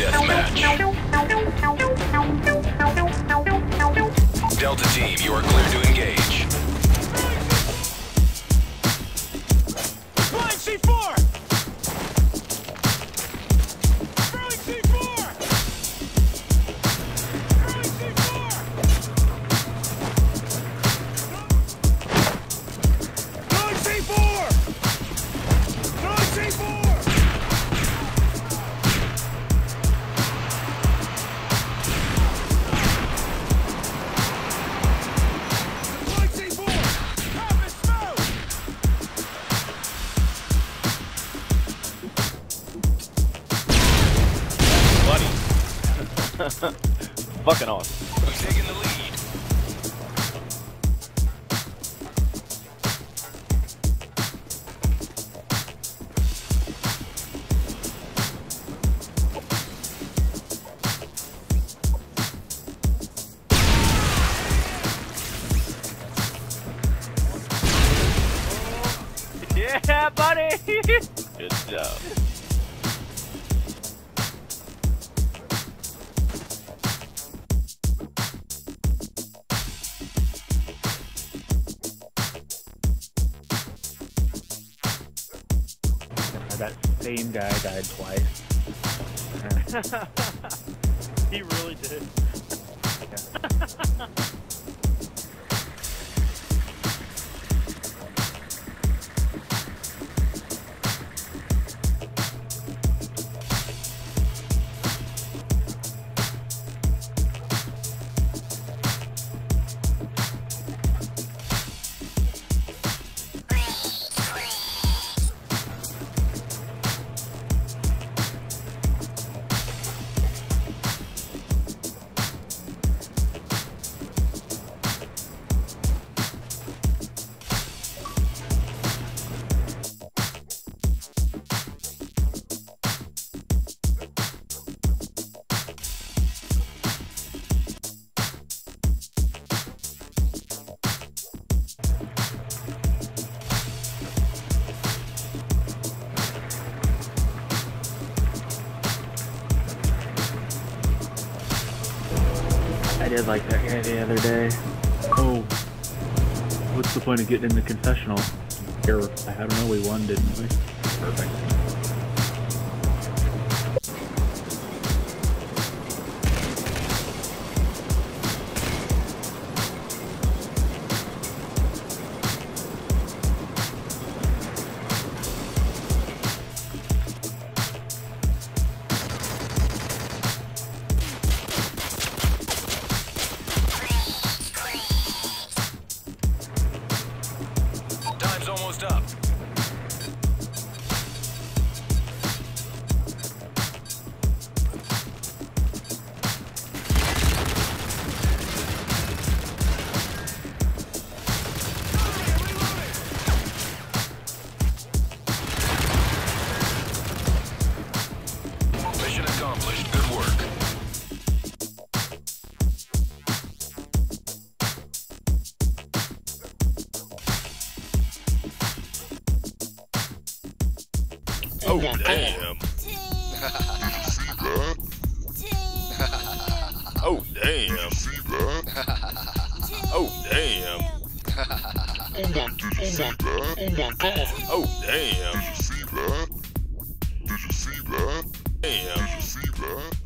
Deathmatch. Delta Team, you are clear to engage. Fucking awesome. Who's taking the lead? Yeah, buddy. Good job. Same guy died twice. he really did. I did like that guy the other day. Oh, what's the point of getting in the confessional? Here, I don't know, we won, didn't we? Perfect. Accomplished. Good work. Oh, damn. oh, damn. Oh, damn. Oh my, did you see that? Oh my god. Oh, damn. Did you see that? Did you see that? Damn. See that?